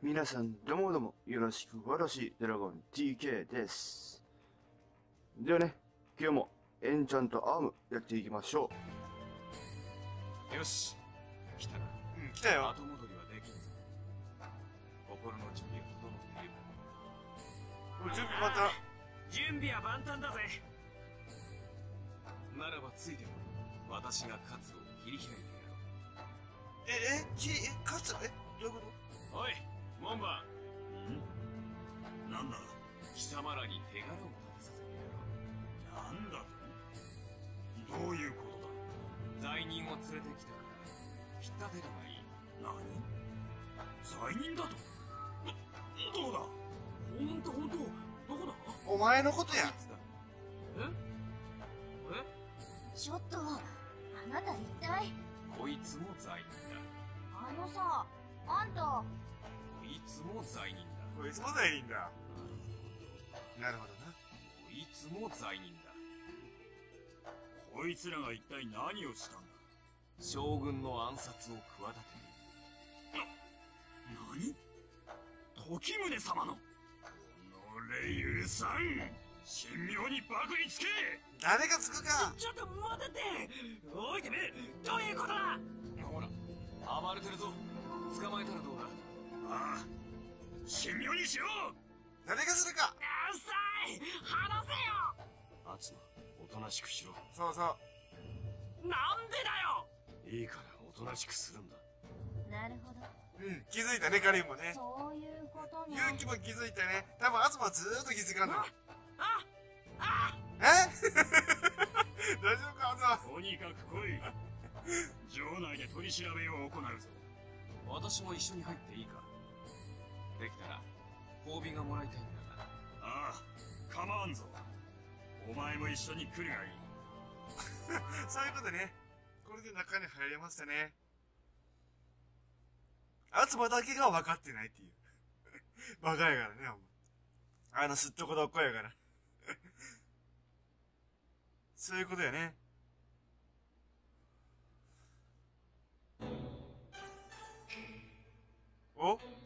皆さん、どうもどうも、よろしく、私、ドラゴン TK です。ではね、今日も、エンチャントアーム、やっていきましょよし来たな。う。うん、来たよ。後戻りはできんぞ心の準備が整って。いるこれ準備また、準備は万端だぜ。ならばついてこい。私が勝つを切り開いてやろう。え、え、き、え、勝つ？え、どういうこおい門番んなんだ貴様らに手柄を立てさせてやろなんだ？とどういうことう罪人を連れてきたから引っ立てるがいい。だ何？罪人だと？どどうだ？ほんとほんとどこだ？とお前のことや。いつだえ？えちょっとあなた一体？こいつも罪人だあのさあんた罪人だ。こいつも罪人だ。なるほどな。こいつも罪人だ。こいつらが一体何をしたんだ。将軍の暗殺を企て。何？時宗様の。己許さん。神妙にバクにつけ。誰がつくか。ちょっと待ってて。おいてめえ。どういうことだ。ほら暴れてるぞ。捕まえたらどうだ。ああ神妙にしろ！誰がするか？うっさい！離せよ！アツマおとなしくしろ。そうそう。なんでだよ！いいからおとなしくするんだ。なるほど。うん、気づいたね、カリンもね。そういうことね。勇気も気づいたね。多分、東はずーっと気づかんの。ああえ？大丈夫か、東とにかく来い。城内で取り調べを行うぞ。私も一緒に入っていいか？できたら褒美がもらいたいんだがああ構わんぞお前も一緒に来るがいい そういうことね。これで中に入れましたね。東だけが分かってないっていう。バカやからね、お前。あの、すっとこどっこやから。そういうことやね。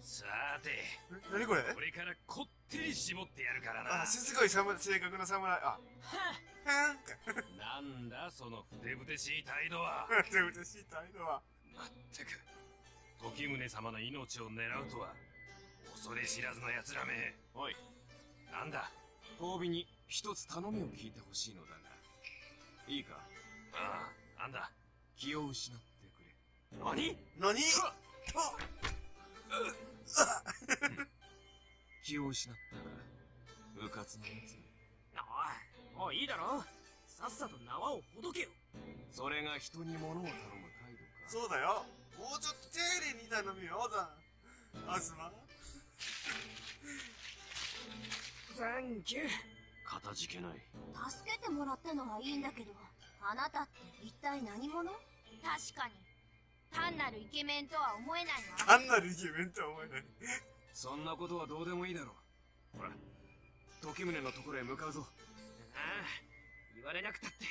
さてえ何これ？これからこってり絞ってやるからな。あ、すごい侍正確な侍。あ、はんか。なんだそのふてぶてしい態度は。で嬉しい態度は。まったく時宗様の命を狙うとは恐れ知らずの奴らめ。おい。なんだ？褒美に一つ頼みを聞いてほしいのだが。いいか？ああなんだ？気を失ってくれ。何？何？気を失った。らうかつなやつ。めおい、おい、いいだろ。さっさと縄をほどけよ。それが人に物を頼む態度か。そうだよ。もうちょっと丁寧に頼むよ、だ。東。サンキュー。かたじけない。助けてもらったのはいいんだけどあなたって一体何者？確かに。単なるイケメンとは思えないわ。単なるイケメンとは思えない。そんなことはどうでもいいだろうほら時宗のところへ向かうぞああ言われなくたって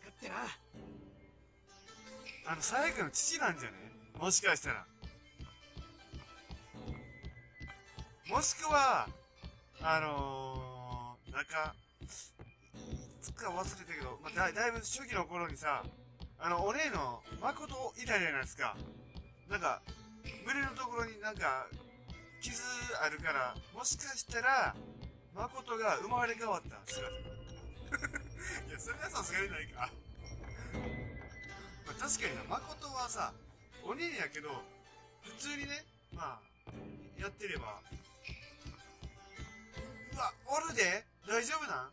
分かってなあの、最悪の父なんじゃね？もしかしたら。もしくは、あのー、なんか、いつか忘れたけど、まあ、だだいぶ初期の頃にさ、あの、お姉の誠いたじゃないですか。なんか、胸のところになんか、傷あるから、もしかしたら、誠が生まれ変わった姿。いや、それはさすがにないか。まあ、確かにな、誠はさ、お姉やけど、普通にね、まあ、やってれば。うわ、おるで大丈夫なん？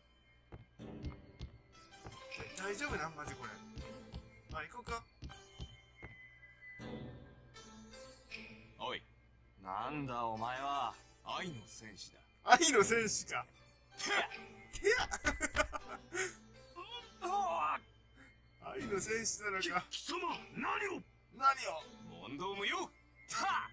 大丈夫なん？マジこれ。まあ、行こうか。なんだお前は。愛の戦士だ。愛の戦士か。愛の戦士なのか。貴様何を？何を？問答無用。た。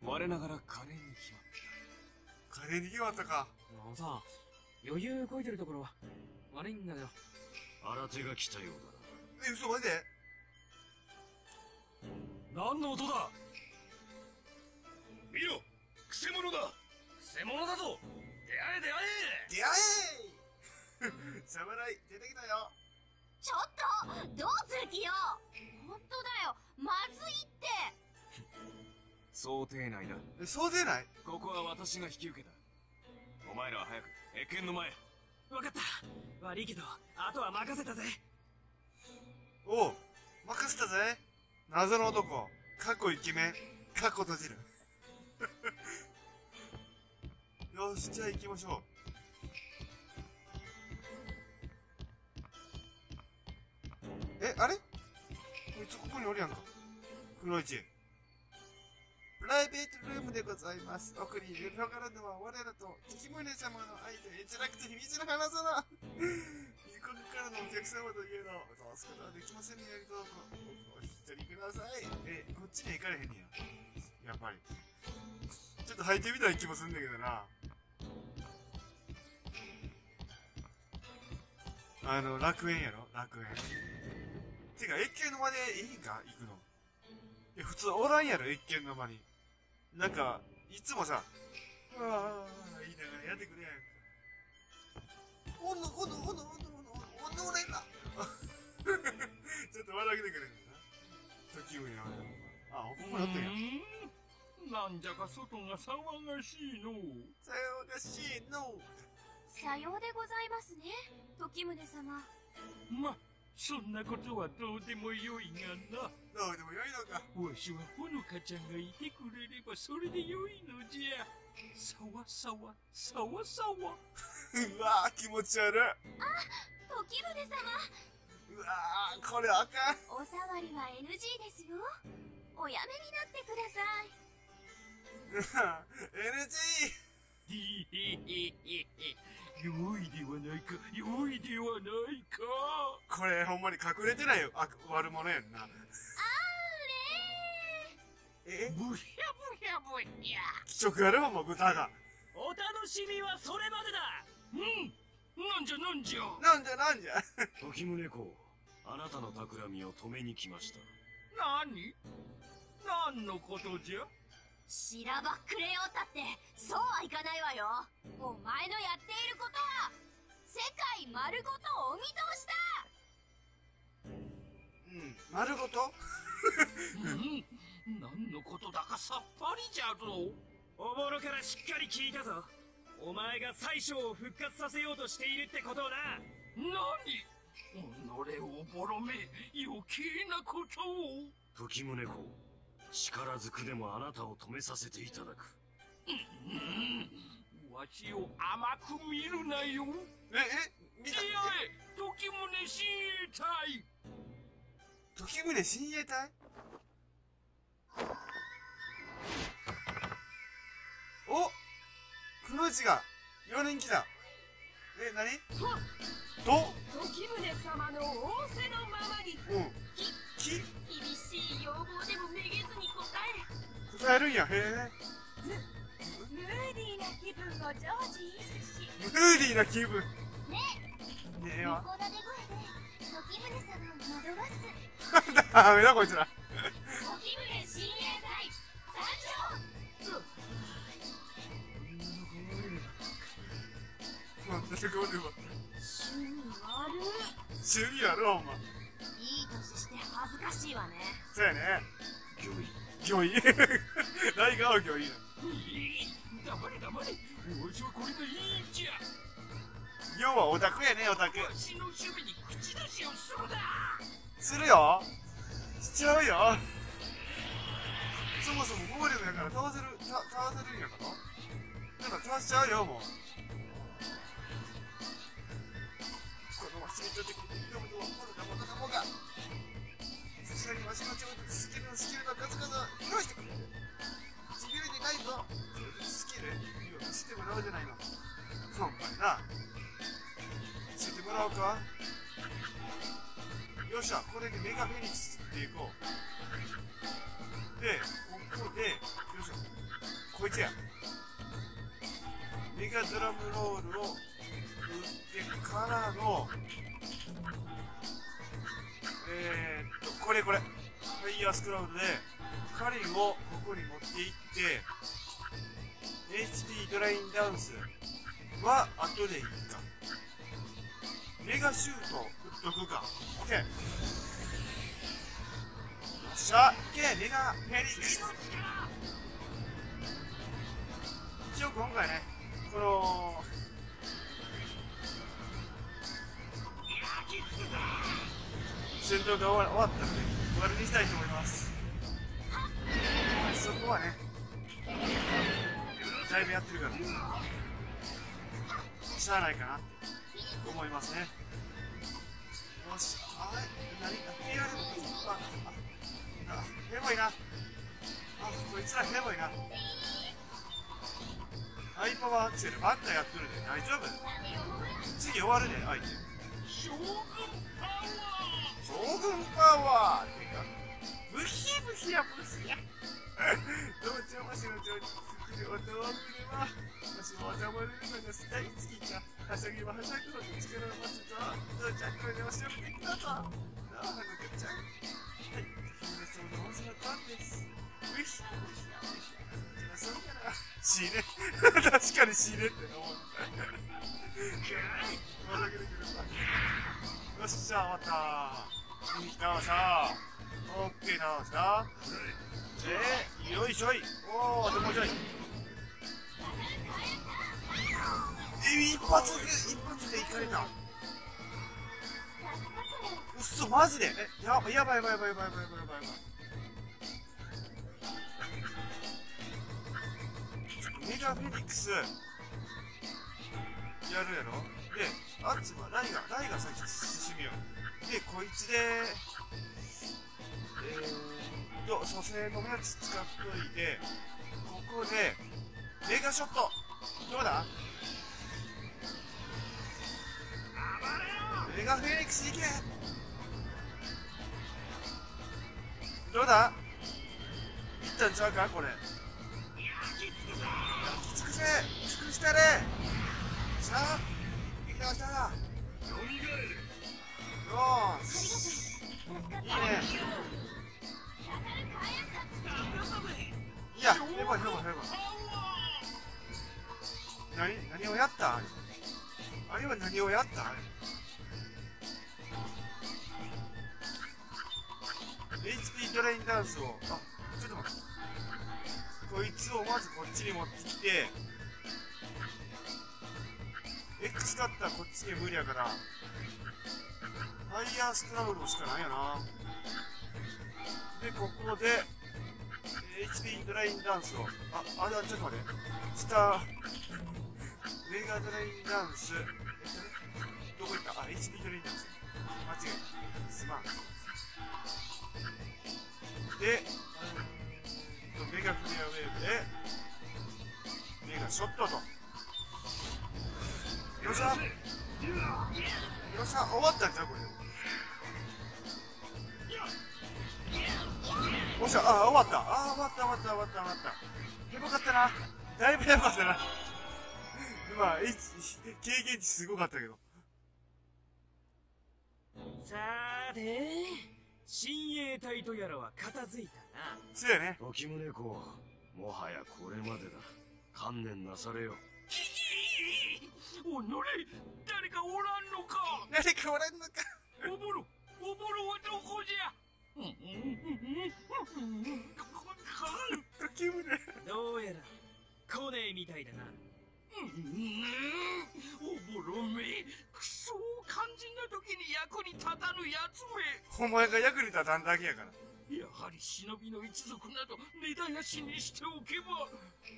我ながら華麗に決まっカレーに決まったか。あのさ余裕こいてるところ悪いんだけど新手が来たようえ、嘘マジで何の音だ？見ろくせ者だ。くせ者だぞ。出会え出会え。出会え。侍出てきたよ。ちょっとどうする気よ。本当だよ。まずいって。想定内だ。えそう出ないここは私が引き受けた。お前らは早く謁見の前。分かった。悪いけどあとは任せたぜおう任せたぜ。謎の男。かっこイケメン。かっこ閉じる。よしじゃあ行きましょう。えあれ？こいつここにおるやんか。黒市プライベートルームでございます。奥にいる広がるのは我らと時宗様の愛と閲楽と秘密の花園。客様というのを通すことはできませんのでどうぞお引き取りください。えこっちには行かれへんねや。やっぱり。ちょっと履いてみたい気もするんだけどな。あの楽園やろ？楽園。てか越見の間でいいんか？行くの。いや普通おらんやろ？越見の間に。なんかいつもさうわあ言いながらやってくれやんかおんのおのおのおのおのなんじゃか外が騒がしいの。さよがしいの。さようでございますね時宗様。まそんなことはどうでもよいがな。どうでもよいのか。わしはほのかちゃんがいてくれればそれでよいのじゃ。さわさわさわさわ。うわー気持ち悪い。時宗様。うわーこれあかん。お触りは NG ですよ。おやめになってください NG ひへへへへよいではないかよいではないか。これほんまに隠れてないよ。あ悪者やんな。え？ブヒャブヒャブヒャ。気色あるほんま豚が。お楽しみはそれまでだ。うん。なんじゃなんじゃ。なんじゃなんじゃ。時宗公あなたの企みを止めに来ました。何？何のことじゃ？しらばっくれようたってそうはいかないわよ。お前のやっていることは世界丸ごとお見通しだ。うん丸ごと？うん。何のことだかさっぱりじゃぞ。おぼろからしっかり聞いたぞ。お前が最初を復活させようとしているってことをな。何？己をぼろめ余計なことを。時宗公力ずくでもあなたを止めさせていただく。うんわしを甘く見るなよ。ええ見た？出会え時宗親衛隊。時宗親衛隊？お黒内が4人来たえ何？と時宗様の仰せのままに。うん。き厳しい要望でもめげずに答えるん。やへえ。ムーディーな気分を常時維持しムーディーな気分。ね。ねえよ。猫だで声で時宗様を惑わす。ダメだこいつら。時宗親衛隊参上なんだこれは趣味悪趣味やろほんまいい年して恥ずかしいわね。そうやね魚いライガーは魚いいい黙れ黙れわしはこれでいいんじゃ。要はオタクやねオタクわしの趣味に口出しをするな。するよ。しちゃうよ。そもそも暴力だから倒せるた倒せるんやから。だから倒しちゃうよもう見せてもらおうか。よっしゃこれでメガフェニックスっていこう。でここでよいしょ。こいつや。メガドラムロールを打ってからのえー、っとこれこれ。ファイヤースクラウドでカリンをここに持っていって HD ドラインダウンス。は後でいいかメガシュート打っとくか。OK よっしゃ OK メガフェリックス一応今回ねこの戦闘が終わ終わったので終わりにしたいと思います。そこはねだいぶやってるから。しゃあないかなって思います。ねよし。あれ何あ PR のあああヘボいな。あこいつらヘボいな。ハイパワーアクセルばっかやってるで大丈夫？次終わるで相手。将軍パワー。将軍パワーってか。ブヒブヒやブヒや。同調マシの上に作るお道具ではもしも技もれるのが大好きじゃはしゃぎははしゃぐのに力を待つぞどうちゃんこれでお仕置きできたぞなあはぐちゃんはい姫様の王子のターンですブヒブヒやブヒやそうかな死ね確かに死ねって思ったまたくるくるよっしゃ終わったいい直したオッケー直したでよいしょいおおでもちょい。一発で一発でいかれた。うっそマジで？えやばいやばいやばいやばいやばいやばいやばいやばい。メガフェニックス。やるやろ？であっちはライガライガ先進みよでこいつでえー、と蘇生のやつ使っといてここでメガショット。どうだ？メガフェニックスいけどうだ？いったんちゃうか？これ。焼き尽くせ。尽くしてやれ。さあ行きましたよし。いいね。いやヘボいヘボいヘボい何？何をやった？あれ。あれは何をやった？あれ。HP ドレインダンスを。あちょっと待って。こいつをまずこっちに持ってきて X だったらこっちに無理やからファイヤースクラブルしかないよな。でここで HP ドラインダンスを。ああれはちょっと待って。下メガドラインダンス。どこ行った？あ HP ドラインダンス。間違えた。すまん。で、メガフレアウェーブで、メガショットと。よっしゃよっしゃ終わったんじゃ、これ。おっしゃ、あ、終わった。あ、終わった、終わった、終わった、終わった。へぼかったな。だいぶへぼかったな。まあ、経験値すごかったけど。さーて親衛隊とやらは片付いたなそうやね。時宗公もはやこれまでだ観念なされよおのれ誰かおらんのか誰かおらんのか。おぼろおぼろはどこじゃ時宗。どうやら来ねえみたいだなおぼろめクソ肝心な時に役に立たぬやつめ。お前が役に立たんだけやから。やはり忍びの一族など根絶やしにしておけば。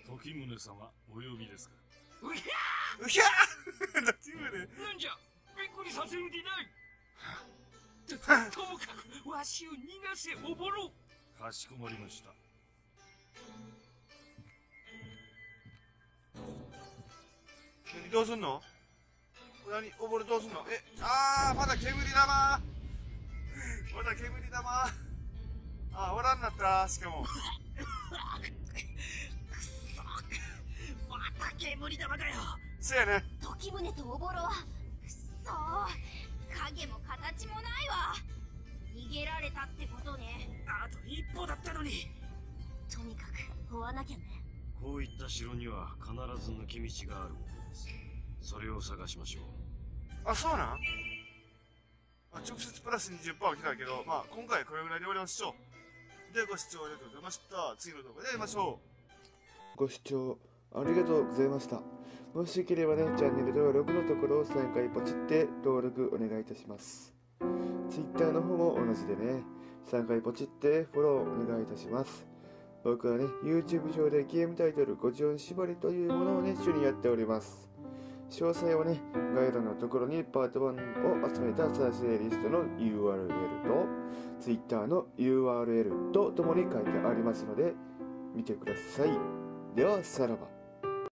時宗様お呼びですか？うひうひゃー！時宗。ゃなんじゃ？びっくりさせるでない。とともかくわしを逃がせおぼろ。かしこまりましたどうすんの？何溺れどうすんの？えあーまだ煙玉。まだ煙玉。あおらんなった。しかも。また煙玉かよ。そうやね。時宗とおぼろはくっそー。影も形もないわ。逃げられたってことね。あと一歩だったのに。とにかく追わなきゃね。こういった城には必ず抜け道があるものですそれを探しましょうあ、そうなん？あ直接プラス20%は来たけど、まあ今回これぐらいで終わりましょう。ではご視聴ありがとうございました。次の動画で会いましょう。ご視聴ありがとうございました。もしよければね、チャンネル登録のところを3回ポチって登録お願いいたします。Twitter の方も同じでね、3回ポチってフォローお願いいたします。僕はね、YouTube 上でゲームタイトル54縛りというものをね、主にやっております。詳細はね、概要欄のところにパート1を集めた再生リストの URL と Twitter の URL とともに書いてありますので見てください。では、さらば。